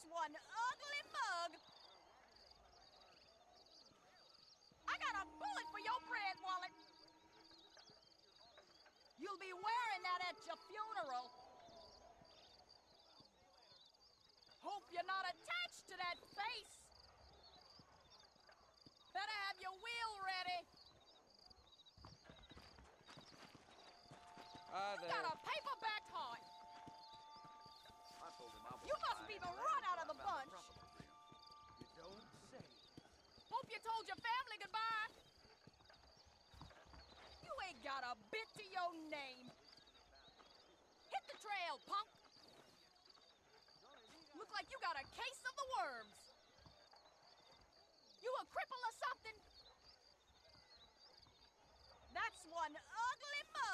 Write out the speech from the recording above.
That's one ugly mug. I got a bullet for your bread wallet. You'll be wearing that at your funeral. Hope you're not attached to that face. Better have your wheel ready. Hi You there. got a paperback told your family goodbye. You ain't got a bit to your name. Hit the trail, punk. Look like you got a case of the worms. You a cripple or something? That's one ugly mug.